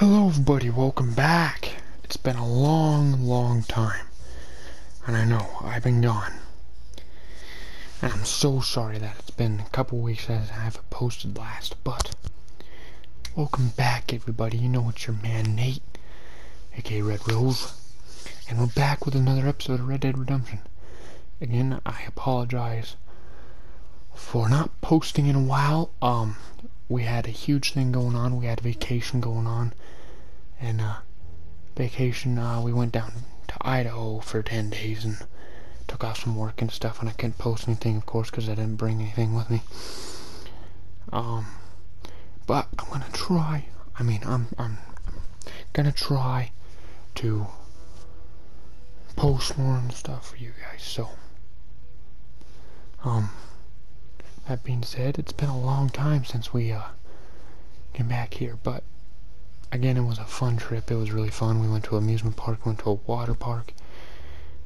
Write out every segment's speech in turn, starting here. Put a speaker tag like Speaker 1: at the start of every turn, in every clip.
Speaker 1: Hello everybody, welcome back. It's been a long, long time. And I know, I've been gone. And I'm so sorry that it's been a couple weeks since I haven't posted last, but welcome back everybody. You know it's your man Nate, aka Red Rose. And we're back with another episode of Red Dead Redemption. Again, I apologize for not posting in a while. Um, we had a huge thing going on. We had vacation going on. And, uh, vacation, uh, we went down to Idaho for 10 days and took off some work and stuff. And I couldn't post anything, of course, because I didn't bring anything with me. Um, but I'm gonna try. I mean, I'm, I'm, I'm gonna try to post more and stuff for you guys. So, um, that being said, it's been a long time since we uh, came back here, but again, it was a fun trip. It was really fun. We went to amusement park, went to a water park.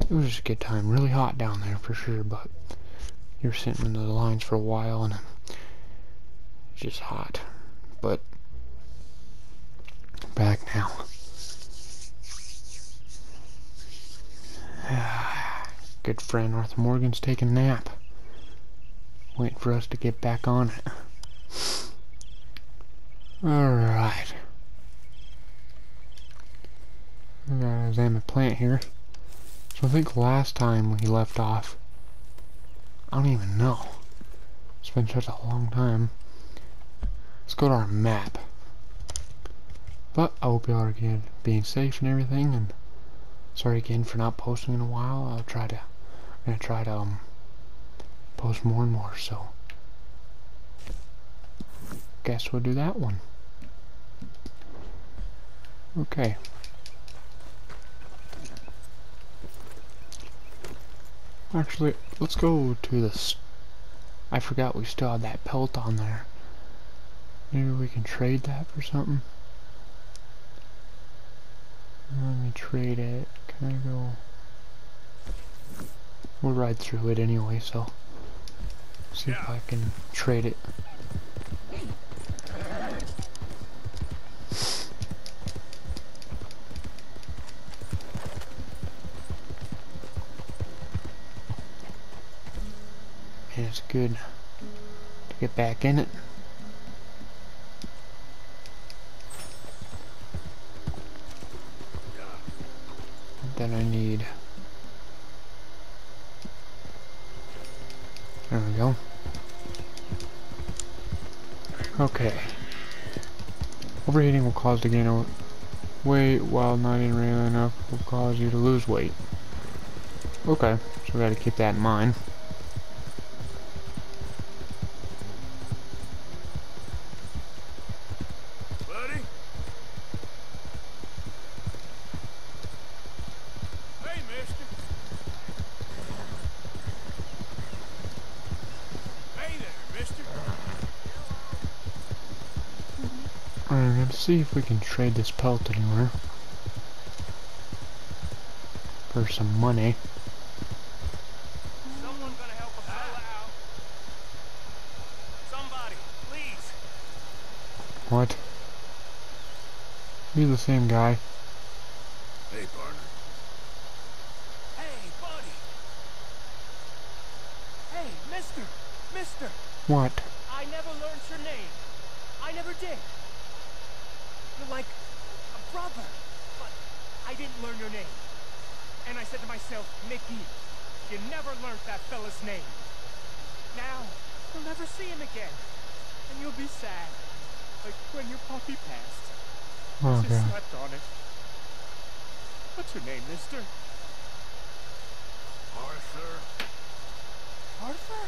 Speaker 1: It was just a good time. Really hot down there for sure, but you're sitting in the lines for a while and it's just hot. But back now. Good friend Arthur Morgan's taking a nap waiting for us to get back on it. Alright. We got a Zama plant here. So I think last time we left off, I don't even know. It's been such a long time. Let's go to our map. But I hope you all are again being safe and everything and sorry again for not posting in a while. I'll try to I'm gonna try to um post more and more, so guess we'll do that one. Okay. Actually, let's go to this. I forgot we still had that pelt on there. Maybe we can trade that for something. Let me trade it. Can I go? We'll ride through it anyway, so. See if I can trade it. It's good to get back in it. Then I need There we go. Okay. Overheating will cause the gain of weight while not eating regularly enough will cause you to lose weight. Okay, so we gotta keep that in mind.
Speaker 2: Buddy? Hey, mister. Hey there, mister.
Speaker 1: I'm gonna see if we can trade this pelt anywhere. For some money.
Speaker 2: Someone gonna help a out. Somebody, please.
Speaker 1: What? He's the same guy.
Speaker 2: Hey, partner. Hey, buddy. Hey, mister. Mister.
Speaker 1: What?
Speaker 2: I never learned your name. I never did. You're like a brother, but I didn't learn your name. And I said to myself, Mickey, you never learned that fella's name. Now, you'll never see him again. And you'll be sad. Like when your puppy passed.
Speaker 1: Oh
Speaker 2: Just
Speaker 1: god.
Speaker 2: slept on it. What's your name, mister? Arthur. Arthur?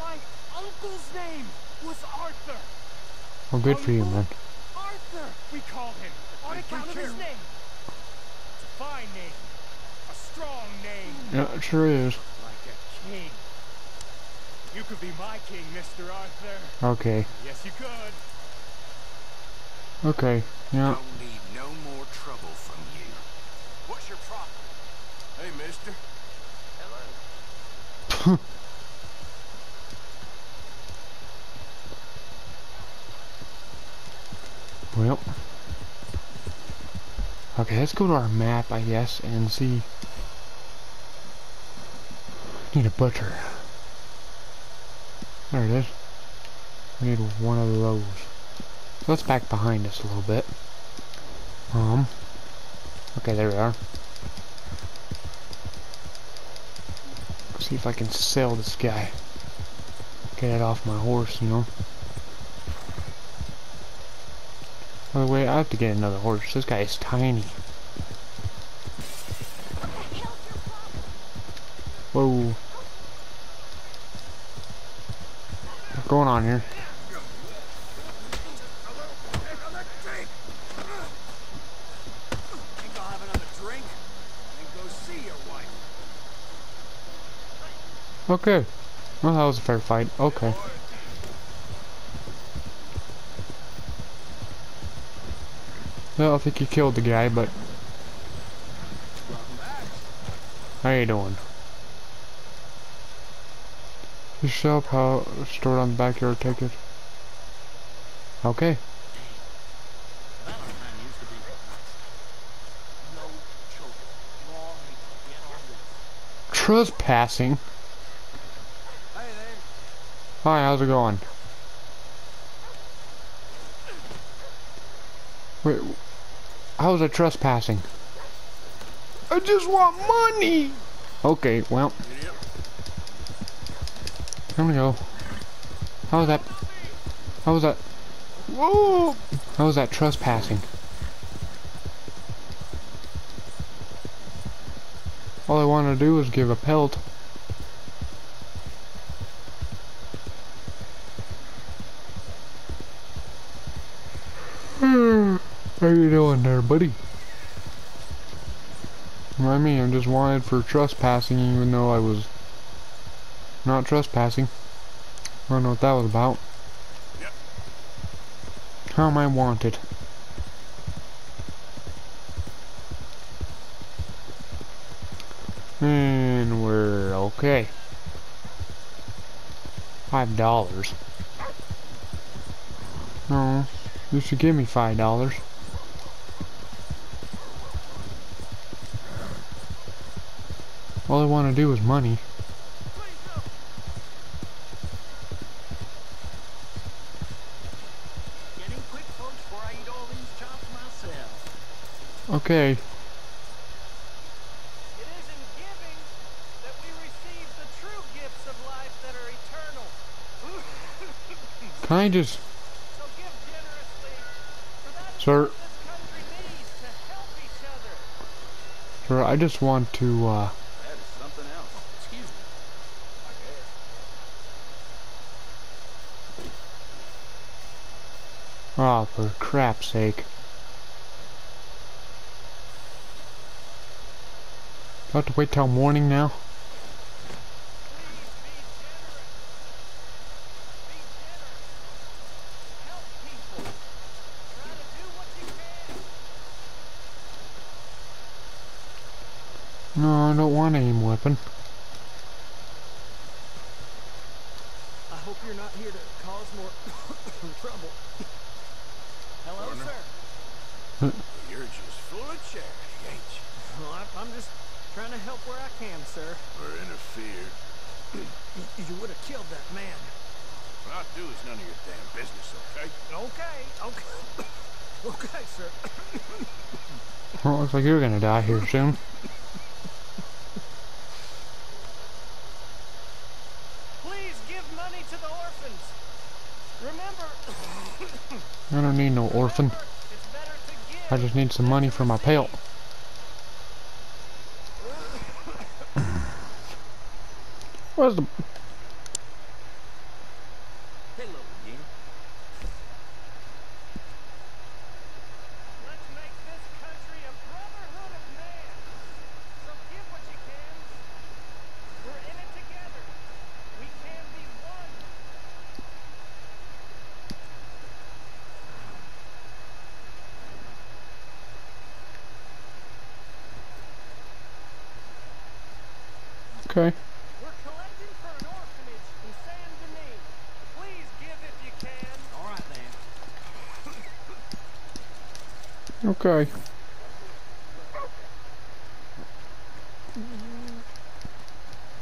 Speaker 2: My uncle's name was Arthur.
Speaker 1: Well, good for you, man.
Speaker 2: Arthur, we call him, on account of his name. It's a fine name, a strong name,
Speaker 1: Yeah, it sure is.
Speaker 2: like a king. You could be my king, Mr. Arthur.
Speaker 1: Okay.
Speaker 2: Yes, you could.
Speaker 1: Okay. Yeah.
Speaker 3: Don't need no more trouble from you.
Speaker 2: What's your problem? Hey, mister.
Speaker 1: Well. Okay, let's go to our map, I guess, and see. Need a butcher. There it is. We need one of those. So let's back behind us a little bit. Um. Okay, there we are. See if I can sell this guy. Get it off my horse, you know. By the way, I have to get another horse. This guy is tiny. Whoa. What's going on here?
Speaker 3: Think I'll have another drink? And go see your wife.
Speaker 1: Okay. Well, that was a fair fight. Okay. Well, I think you killed the guy, but... How you doing? The shop how stored on the backyard ticket. Okay.
Speaker 3: Valentine used to be no children. Long get on this.
Speaker 1: Trespassing? Hi, how's it going? Wait, how it trespassing? I just want money! Okay, well. Here we go. How was that? How was that? Whoa! How was that trespassing? All I want to do is give a pelt. Hmm. How you doing there, buddy? I mean, I'm just wanted for trespassing even though I was not trespassing. I don't know what that was about. How am I wanted? And we're okay. Five dollars. No, you should give me five dollars. All I want to do is money.
Speaker 3: Getting quick, folks, before I eat all these chops myself.
Speaker 1: Okay.
Speaker 2: It is in giving that we receive the true gifts of life that are eternal.
Speaker 1: Can I just...
Speaker 2: So give generously, for that is
Speaker 1: Sir.
Speaker 2: what this country needs to help each other.
Speaker 1: Sir, I just want to, uh...
Speaker 3: That is something else. Excuse me. I guess.
Speaker 1: Oh, for crap's sake. I have to wait till morning now?
Speaker 2: Please be generous. Be generous. Help people. Try to do what you can.
Speaker 1: No, I don't want an aim weapon.
Speaker 2: I hope you're not here to cause more trouble. Hello,
Speaker 3: Partner?
Speaker 2: sir.
Speaker 3: You're just full of charity, ain't you?
Speaker 2: Well, I, I'm just trying to help where I can, sir.
Speaker 3: Or interfere.
Speaker 2: You, you would have killed that man.
Speaker 3: What I do is none of your damn business, okay?
Speaker 2: Okay, okay. okay, sir.
Speaker 1: Well, it looks like you're gonna die here soon.
Speaker 2: Please give money to the orphans. Remember,
Speaker 1: I don't need no orphan.
Speaker 2: remember, it's better to give
Speaker 1: I just need some money for my pelt. Where's the...
Speaker 3: Hello again.
Speaker 2: Let's make this country a brotherhood of man. So give what you can. We're in it together. We can be one.
Speaker 1: Okay.
Speaker 2: We're collecting for an orphanage in Saint Denis. Please give if you can.
Speaker 3: All right, then.
Speaker 1: Okay.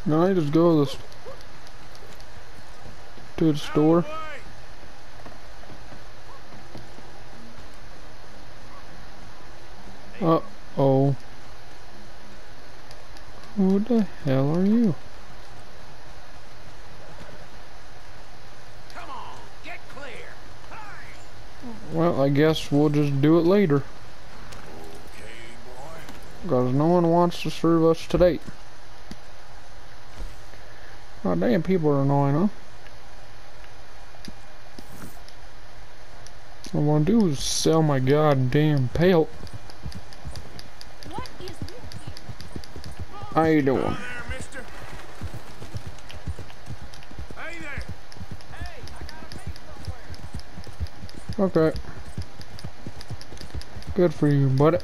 Speaker 1: No, I just go to the, to the store. Uh-oh. Who the hell are you?
Speaker 3: Come on, get clear.
Speaker 1: Well, I guess we'll just do it later.
Speaker 3: Okay.
Speaker 1: Because no one wants to serve us today. God damn, people are annoying, huh? All I want to do is sell my goddamn pelt. How you doing?
Speaker 3: Down there, mister. Hey there. Hey, I gotta be somewhere.
Speaker 1: Okay. Good for you, buddy.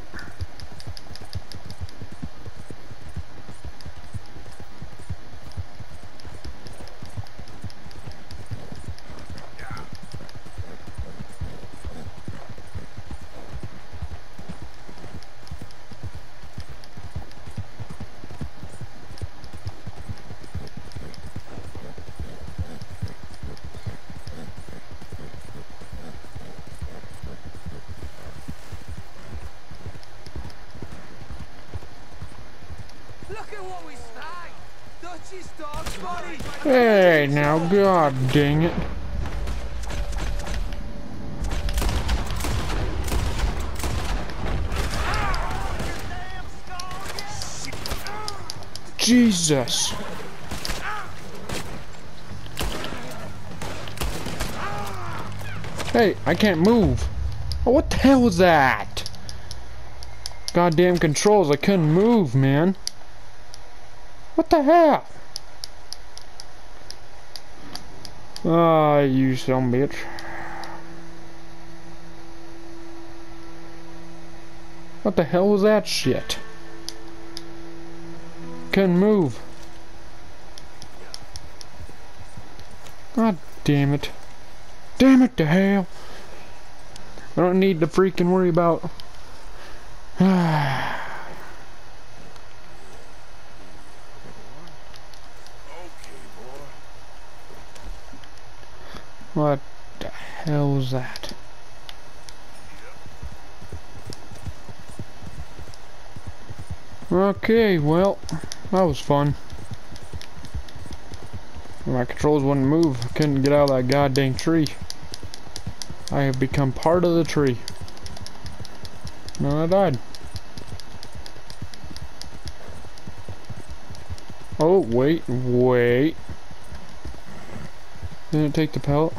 Speaker 3: Look at what we snagged. Dutchie's dog's body.
Speaker 1: Hey, now, god dang it. Jesus. Hey, I can't move. Oh, what the hell was that? Goddamn controls, I couldn't move, man. What the hell? Ah, you some bitch. What the hell was that shit? Couldn't move. God damn it. Damn it to hell. I don't need to freaking worry about.
Speaker 3: Okay, boy.
Speaker 1: what the hell was that? Okay, well, that was fun. My controls wouldn't move. I couldn't get out of that goddamn tree. I have become part of the tree. No, I died. Oh, wait, wait. Didn't it take the pellet?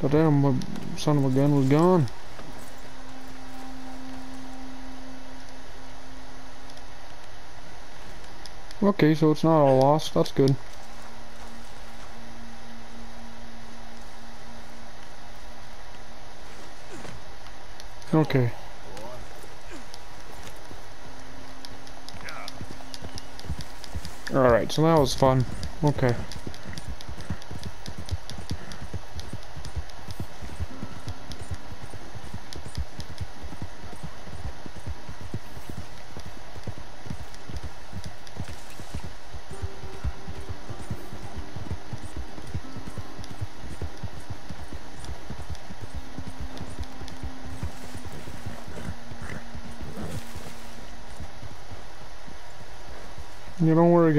Speaker 1: The damn my son of a gun was gone. Okay, so it's not all lost. That's good. Okay. Alright, so that was fun. Okay.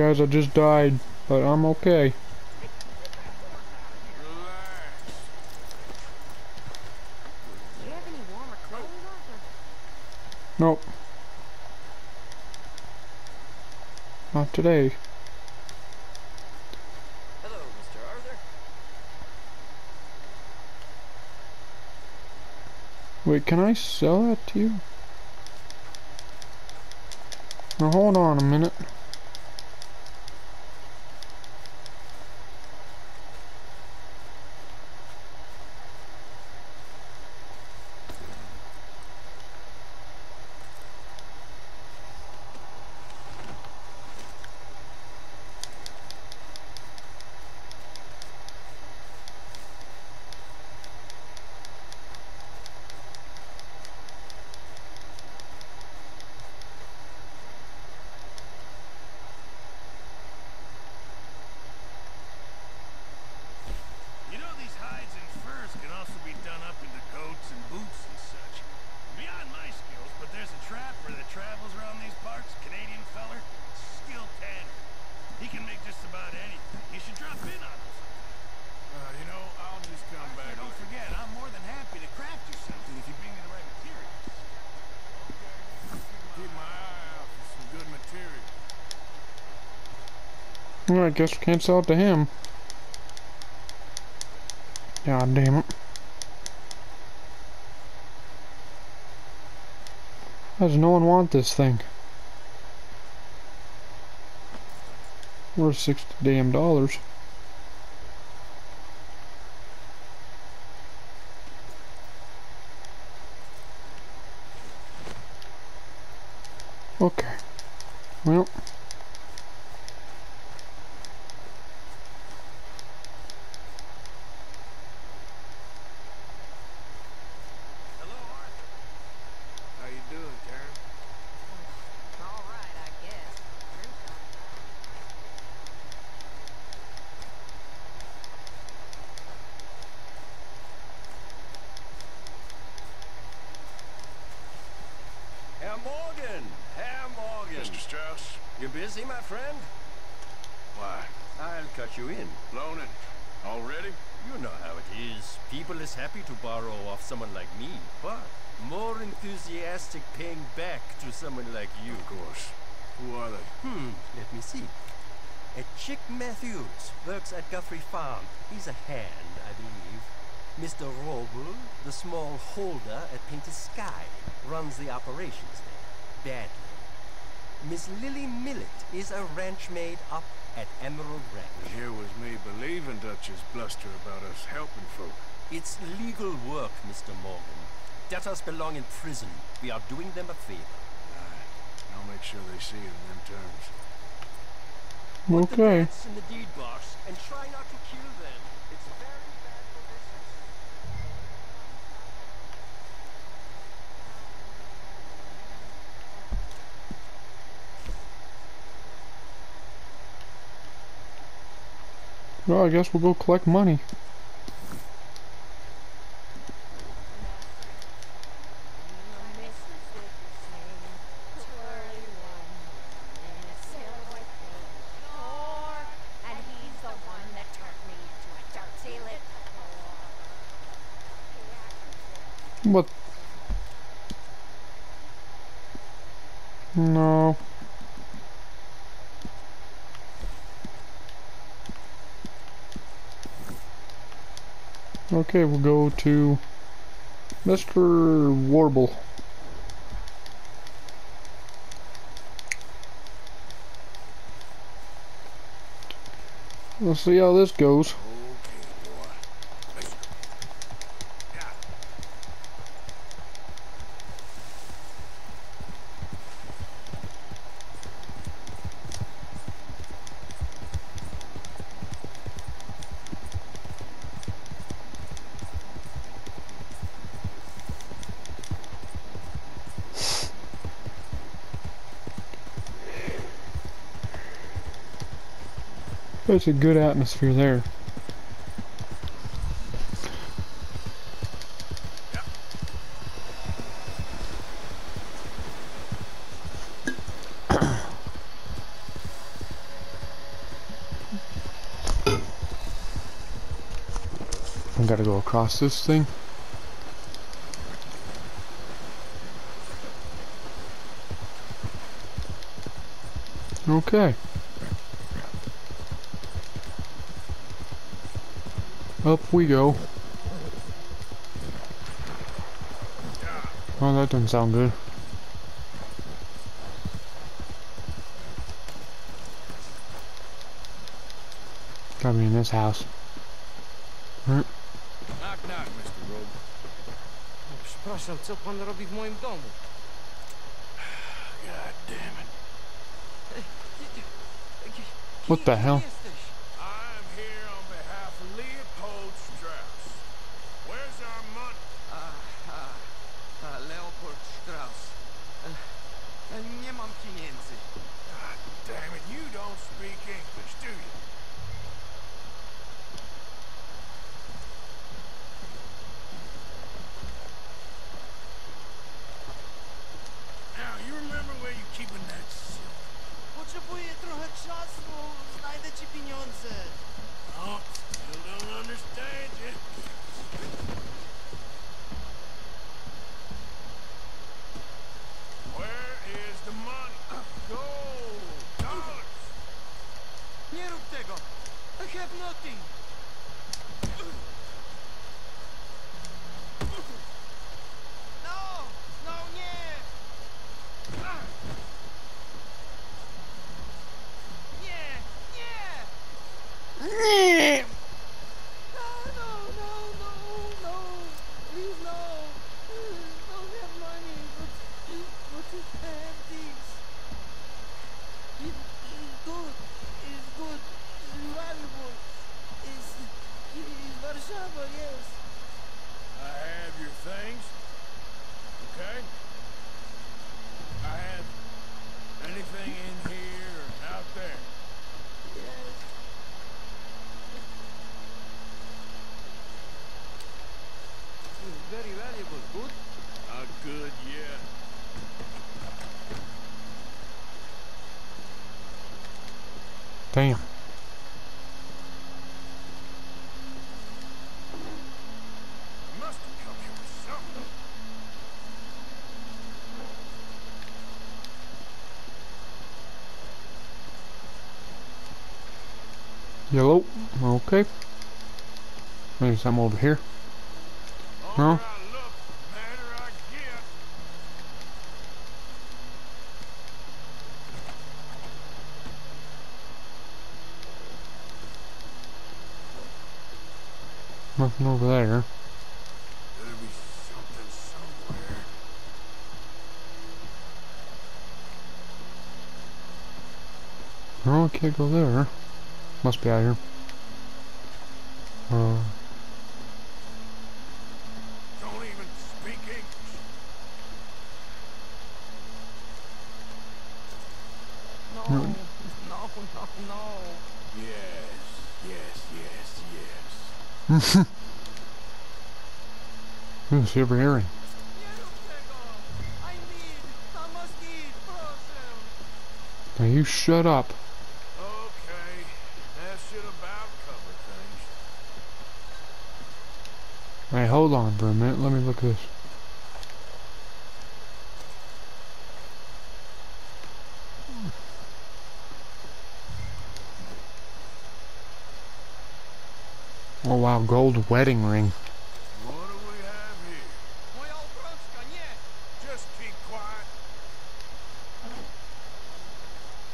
Speaker 1: Guys, I just died, but I'm okay.
Speaker 3: Relax.
Speaker 4: Do you have any warmer clothes, Arthur?
Speaker 1: Nope. Not today.
Speaker 5: Hello, Mr. Arthur.
Speaker 1: Wait, can I sell that to you? Now hold on a minute. Well, I guess we can't sell it to him. God damn it. Why does no one want this thing? Worth sixty damn dollars. Okay. Well.
Speaker 3: Hello, Arthur. How you doing, Karen?
Speaker 4: All right, I guess. Grimshaw.
Speaker 5: Herr Morgan! Herr Morgan!
Speaker 3: Mr. Strauss?
Speaker 5: You busy, my friend?
Speaker 3: Why?
Speaker 5: I'll cut you in.
Speaker 3: Loaning? Already?
Speaker 5: You know how it is. People is happy to borrow off someone like me, but more enthusiastic paying back to someone like you.
Speaker 3: Of course. Who are they?
Speaker 5: Hmm, let me see. A Chick Matthews works at Guthrie Farm. He's a hand, I believe. Mr. Roble, the small holder at Painted Sky, runs the operations there. Badly. Miss Lily Millet is a ranch maid up at Emerald Ranch.
Speaker 3: Here was me believing Dutch's bluster about us helping folk.
Speaker 5: It's legal work, Mr. Morgan. Debtors belong in prison. We are doing them a favor.
Speaker 3: Aye. I'll make sure they see it in them terms.
Speaker 5: Put the
Speaker 1: Okay.
Speaker 5: in the deed box and try not to kill them. It's very bad for business.
Speaker 1: Well, I guess we'll go collect money.
Speaker 4: And he's the one that turned me into a dirty little whore.
Speaker 1: What? No. Okay, we'll go to Mr. Warble. Let's see how this goes. It's a good atmosphere there. I gotta go across this thing. Okay. Up we go. Oh, that doesn't sound good. Gotta be in this house. Right.
Speaker 3: Knock, knock, Mr. Robe.
Speaker 6: Przepraszam, co pan robi w moim domu?
Speaker 3: God damn it.
Speaker 1: What the hell?
Speaker 3: Okay.
Speaker 1: Maybe something over here. No?
Speaker 3: longer I look, the madder I get.
Speaker 1: Nothing over there.
Speaker 3: There'll be something somewhere.
Speaker 1: Oh, I can't go there. Must be out here. Uh,
Speaker 3: Don't even speak English.
Speaker 6: No,
Speaker 1: Hmm.
Speaker 6: no, no, no.
Speaker 3: Yes, yes, yes, yes.
Speaker 1: ooh, silver herring.
Speaker 6: Yerupego! I need, I must Hmm. eat frozen.
Speaker 1: Now you shut up.
Speaker 3: Okay, that should about cover things.
Speaker 1: Hey, hold on for a minute. Let me look at this. Oh wow, gold wedding ring.
Speaker 3: What do we have here?
Speaker 6: Moja obrączka, nie!
Speaker 3: Just keep quiet.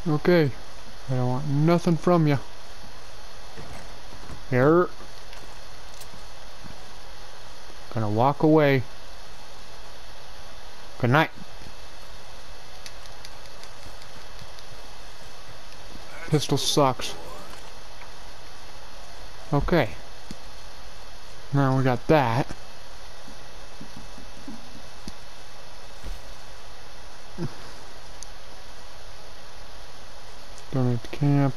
Speaker 1: Okay. I don't want nothing from you. Here. Gonna walk away. Good night. Pistol sucks. Okay. Now we got that. Donate to camp.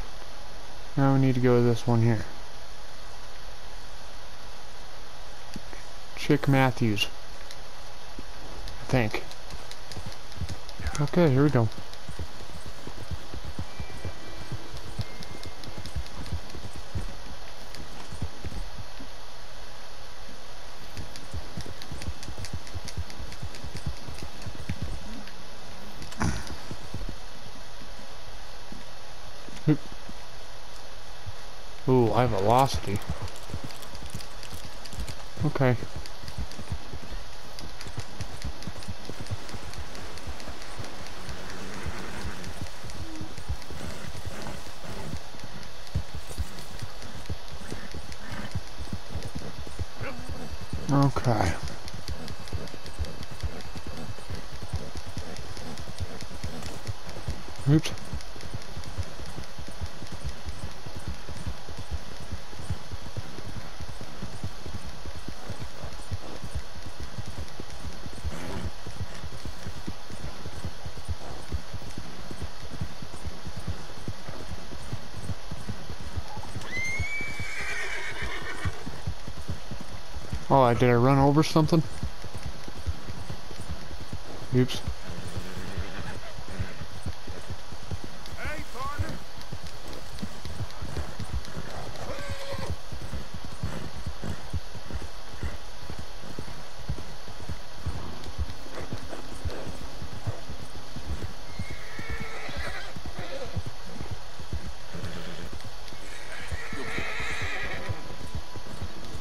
Speaker 1: Now we need to go to this one here. Chick Matthews. I think. Okay, here we go. Ooh, high velocity. Okay. Okay. Did I run over something? Oops.
Speaker 3: Hey, partner.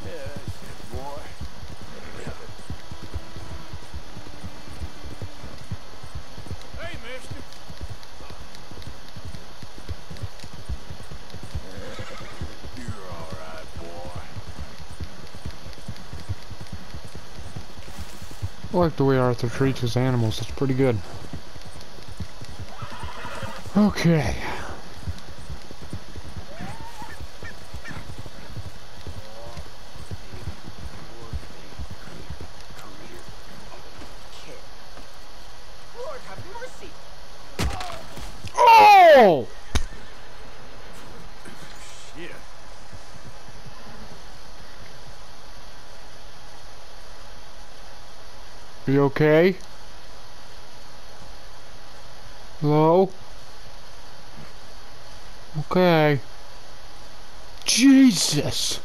Speaker 3: Yeah, that's it, boy. Hey, mister. You're all right, boy.
Speaker 1: I like the way Arthur treats his animals. It's pretty good. Okay. You okay? Hello? Okay. Jesus!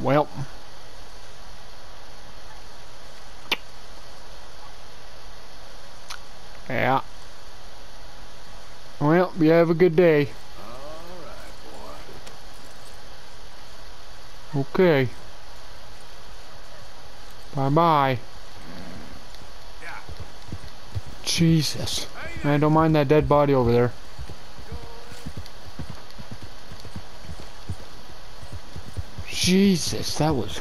Speaker 1: Well. Yeah. Well, you have a good day. Okay. Bye-bye. Jesus. Man, don't mind that dead body over there. Jesus, that was...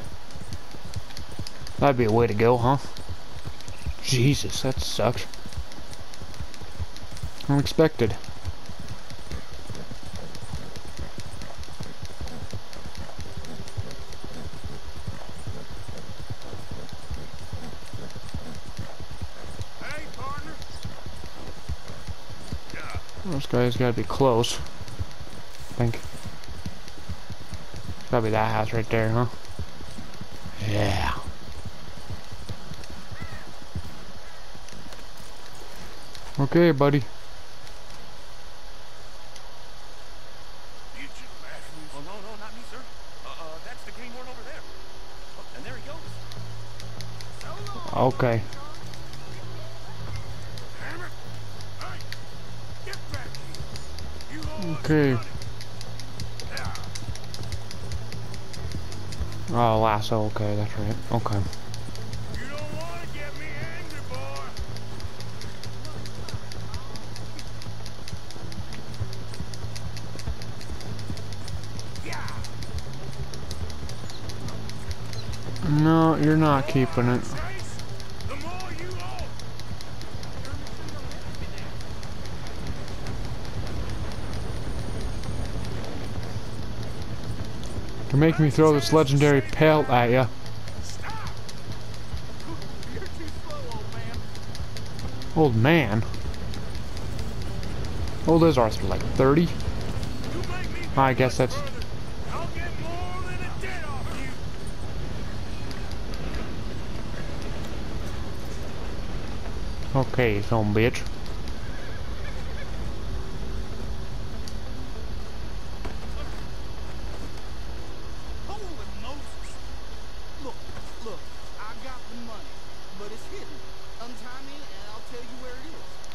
Speaker 1: That'd be a way to go, huh? Jesus, that sucked. Unexpected.
Speaker 3: Hey, partner.
Speaker 1: Guy's gotta be close. I think. Be that house right there, huh? Yeah. Okay, buddy. Lasso. Okay, that's right. Okay. No, you're not keeping it. Make me throw this legendary pelt at
Speaker 3: slow, old man.
Speaker 1: Old is Arthur, like 30?
Speaker 3: You make me
Speaker 1: I guess that's-
Speaker 3: you.
Speaker 1: Okay, son bitch.
Speaker 7: Holy Moses! Look, look, I got the money, but it's hidden. Untie me and I'll tell you where it is.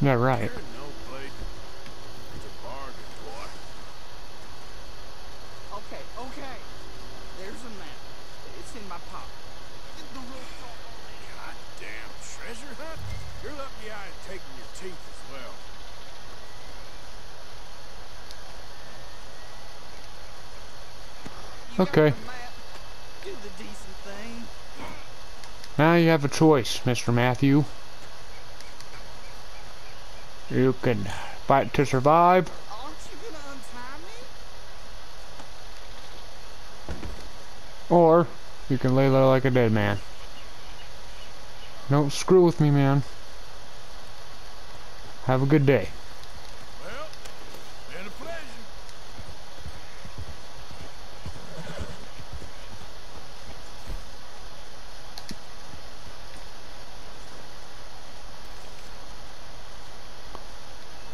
Speaker 1: Yeah, right.
Speaker 3: You're no place. It's a bargain, boy.
Speaker 7: Okay, okay. There's a map. It's in my pocket. The rope's all already.
Speaker 3: Goddamn treasure hunt? You're lucky I ain't taking your teeth as well.
Speaker 7: You got
Speaker 1: Okay.
Speaker 7: the map. Do the decent thing.
Speaker 1: Now you have a choice, Mr. Matthew. You can fight to survive, or you can lay low like a dead man. Don't screw with me, man. Have a good day.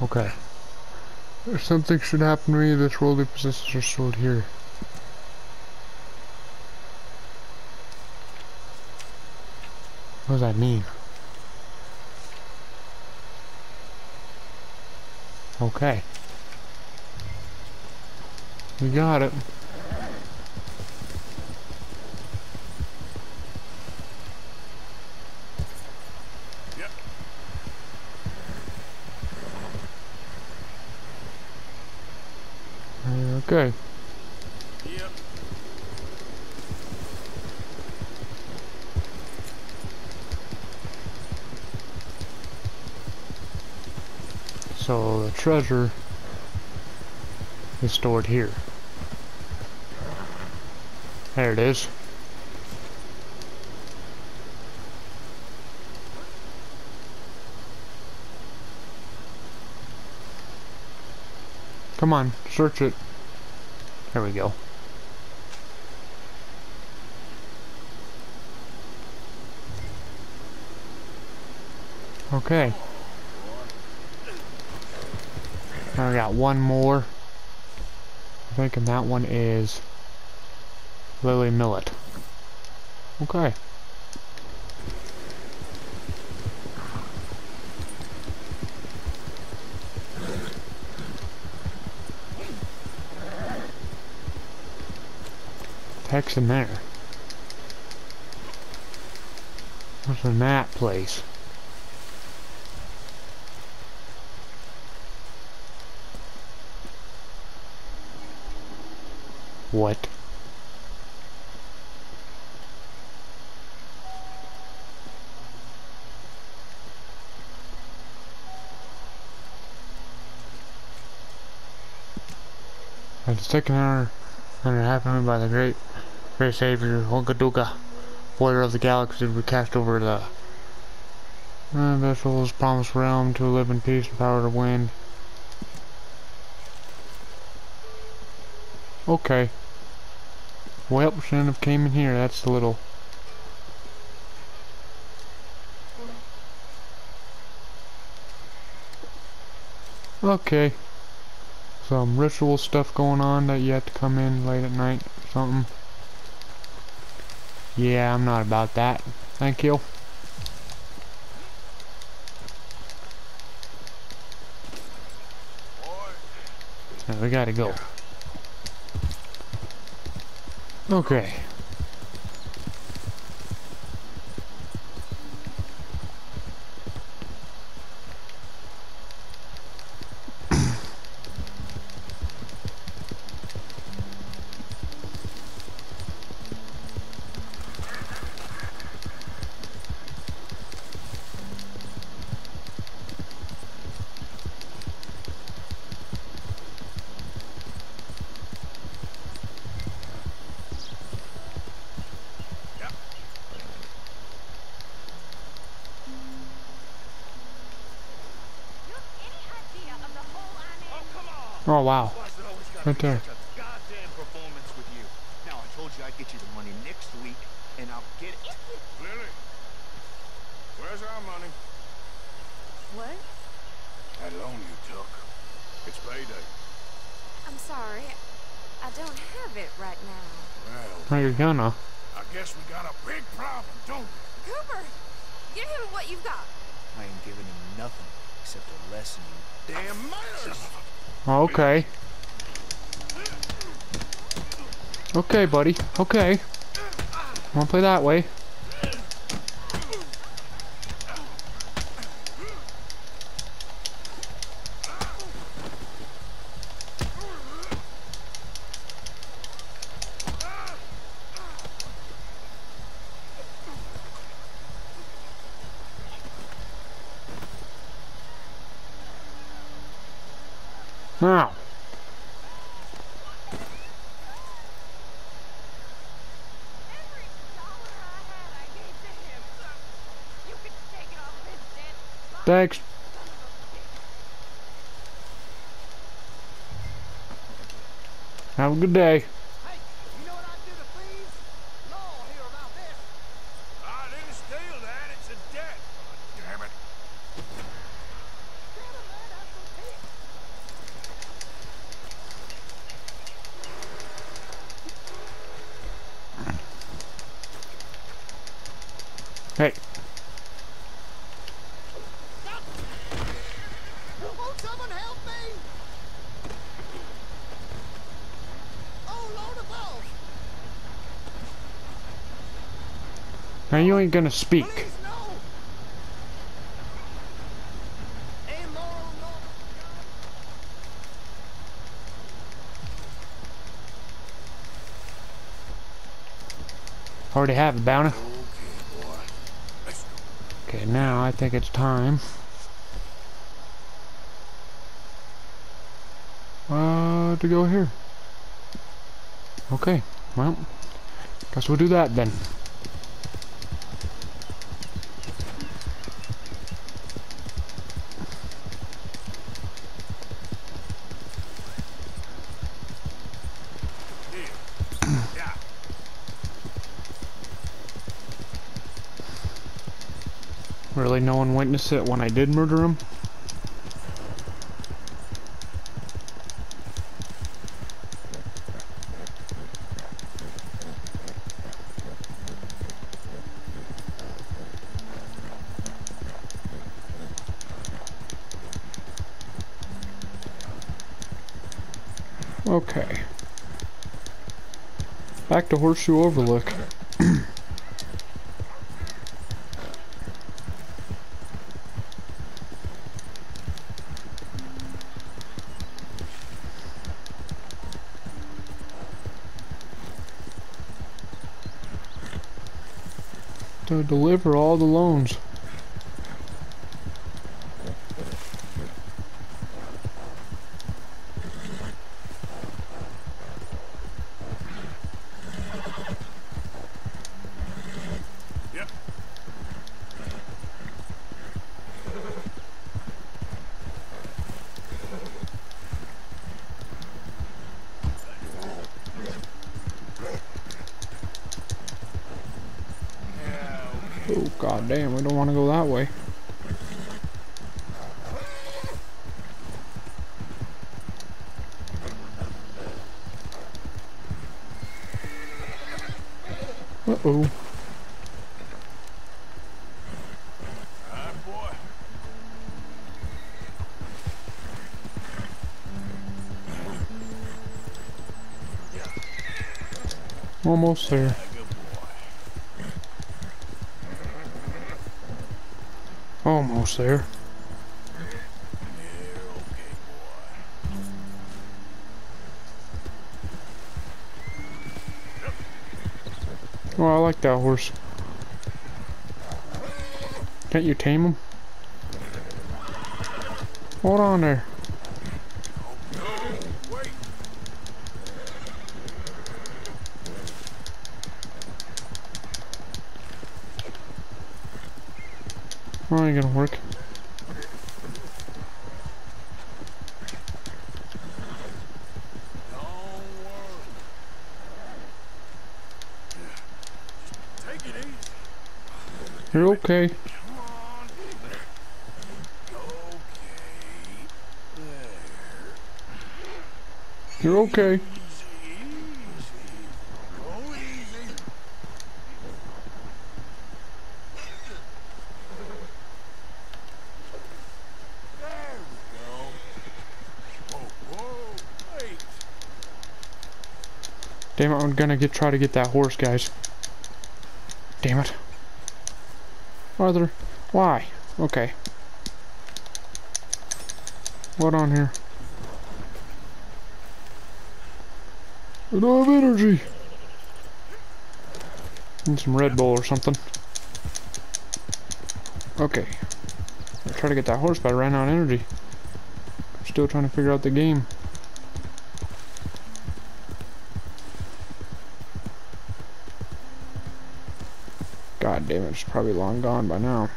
Speaker 1: Okay. If something should happen to me, this worldly possessions are stored here. What does that mean? Okay. We got it.
Speaker 3: Yep.
Speaker 1: Okay.
Speaker 3: Yep.
Speaker 1: So the treasure is stored here. There it is. Come on, search it. There we go. Okay. I got one more. I think and that one is Lily Millet. Okay. Text in there. What's in that place? What? At the an hour, under happened by the great, great savior, Honkaduka, warrior of the galaxy, we cast over the uh, vessel's promised realm to live in peace and power to win. Okay. Well, shouldn't have came in here. That's the little... Okay. Some ritual stuff going on that you have to come in late at night or something. Yeah, I'm not about that. Thank you. Now we gotta go. Okay. Right there.
Speaker 2: such a goddamn performance with you? Now, I told you I'd get you the money next week, and I'll get it. Lily, where's our money?
Speaker 4: What?
Speaker 3: That loan you took.
Speaker 2: It's payday.
Speaker 4: I'm sorry. I don't have it right now.
Speaker 3: Well,
Speaker 1: Now you're gonna.
Speaker 3: I guess we got a big problem, don't we?
Speaker 4: Cooper! Give him what you've got.
Speaker 2: I ain't giving him nothing except a lesson, you damn manners!
Speaker 1: Okay. Okay, buddy. Okay. Wanna play that way? Now.
Speaker 4: Every dollar I had, I gave to him, so you can take it off of his dead son
Speaker 1: Thanks.
Speaker 4: of a bitch.
Speaker 1: Have a good day.
Speaker 7: Hey, you know what I'd do to thieves? Law here about this.
Speaker 3: I didn't steal that. It's a debt. Damn it.
Speaker 7: Tell them that I'm so pissed.
Speaker 1: Hey.
Speaker 7: Won't someone help me? Oh, Lord above!
Speaker 1: Ain't gonna speak. Already have a Bounty.
Speaker 3: Okay,
Speaker 1: now I think it's time. Uh, to go here. Okay, well, guess we'll do that then.
Speaker 3: Here. Yeah.
Speaker 1: Witnessed it when I did murder him? Okay. Back to Horseshoe Overlook. to deliver all the loans. Almost there. Almost there. Oh, I like that horse. Can't you tame him? Hold on there.
Speaker 3: Wait.
Speaker 1: Oh, ain't gonna work. You're okay. You're okay.
Speaker 3: Easy, easy. Go easy. There we go. Whoa, whoa, wait.
Speaker 1: Damn it, I'm gonna get try to get that horse, guys. Damn it. Arthur, why? Okay. What on here? I don't have energy. Need some Red Bull or something. Okay. I try to get that horse, but I ran out of energy. I'm still trying to figure out the game. It, probably long gone by now.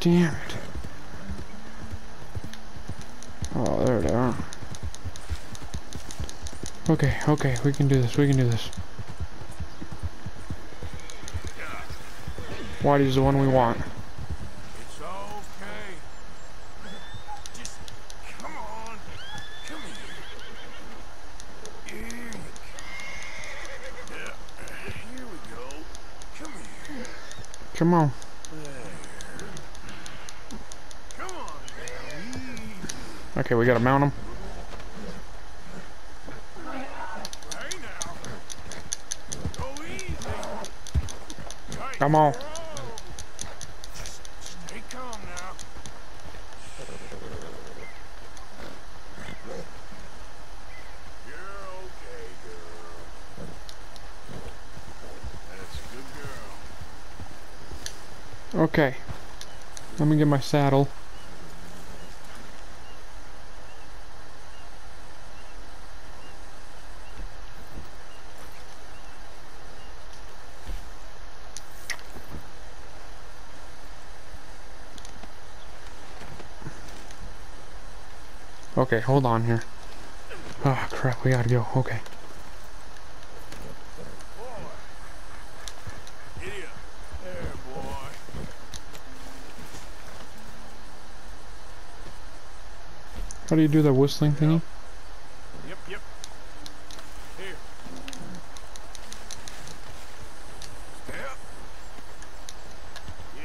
Speaker 1: Damn it. Oh, there they are. Okay, okay, we can do this, we can do this. Whitey's the one we want.
Speaker 3: It's okay. Just come on. Come here. Here you go. Yeah. Here we go. Come here.
Speaker 1: Come on.
Speaker 3: Come on now. Easy.
Speaker 1: Okay, we gotta mount.
Speaker 3: Hey,
Speaker 1: Come on.
Speaker 3: Okay.
Speaker 1: Let me get my saddle. Okay, hold on here. Oh crap, we gotta go. Okay. How do you do that whistling thingy?
Speaker 3: Yep, yep. Here.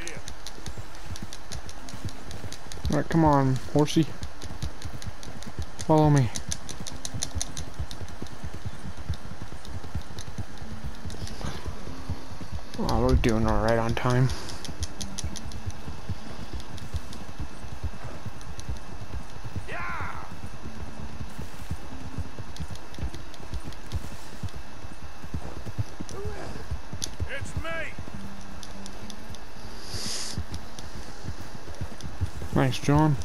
Speaker 3: Yeah.
Speaker 1: Alright, come on, horsey. Follow me. Oh, we're doing alright on time. Nice, John.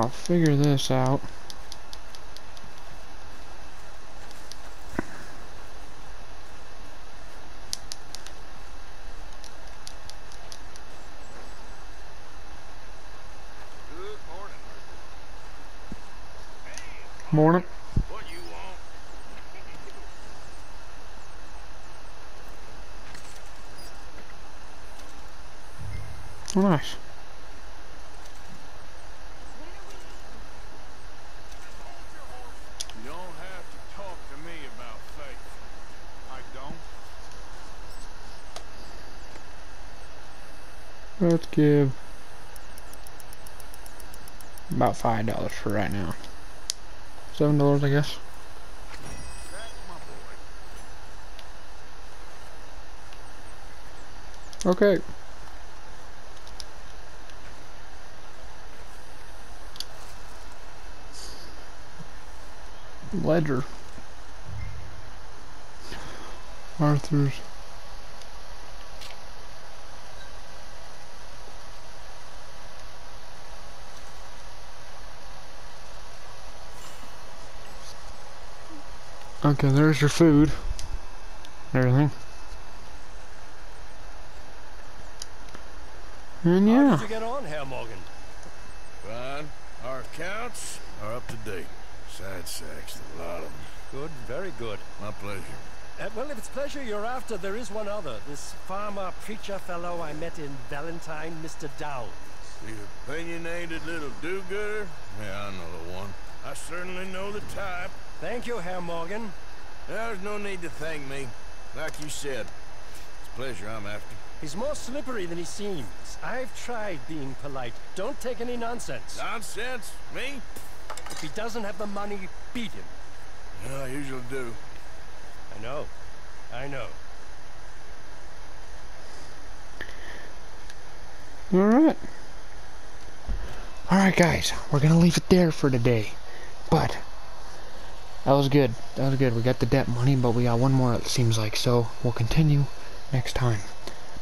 Speaker 1: I'll figure this out.
Speaker 3: Good morning.
Speaker 1: Morning.
Speaker 3: What you want?
Speaker 1: Oh, nice.
Speaker 3: You don't have to talk to me about faith. I don't.
Speaker 1: Let's give about five dollars for right now. Seven dollars, I guess. Okay. Ledger. Arthur's. Okay, there's your food. Everything. And yeah.
Speaker 5: How
Speaker 1: yeah.
Speaker 5: did you get on, Herr Morgan?
Speaker 3: Fine. Our accounts are up to date. Side sacks, a lot of them.
Speaker 5: Good, very good.
Speaker 3: My pleasure.
Speaker 5: Uh, well, if it's pleasure you're after, there is one other. This farmer preacher fellow I met in Valentine, Mr. Downes.
Speaker 3: The opinionated little do-gooder? Yeah, I know the one. I certainly know the type.
Speaker 5: Thank you, Herr Morgan.
Speaker 3: There's no need to thank me. Like you said, it's pleasure I'm after.
Speaker 5: He's more slippery than he seems. I've tried being polite. Don't take any nonsense.
Speaker 3: Nonsense? Me?
Speaker 5: If he doesn't have the money, beat him.
Speaker 3: Yeah, I usually do.
Speaker 5: I know. I know.
Speaker 1: Alright. Alright, guys. We're going to leave it there for today. But, that was good. That was good. We got the debt money, but we got one more, it seems like. So, we'll continue next time.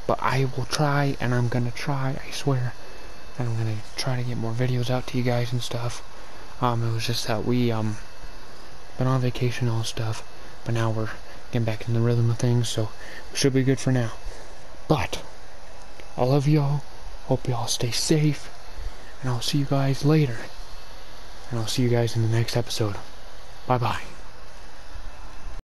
Speaker 1: But I will try, and I'm going to try, I swear. I'm going to try to get more videos out to you guys and stuff. Um, it was just that we, um, been on vacation and all stuff. But now we're getting back in the rhythm of things, so we should be good for now. But, I love y'all. Hope y'all stay safe. And I'll see you guys later. And I'll see you guys in the next episode. Bye bye.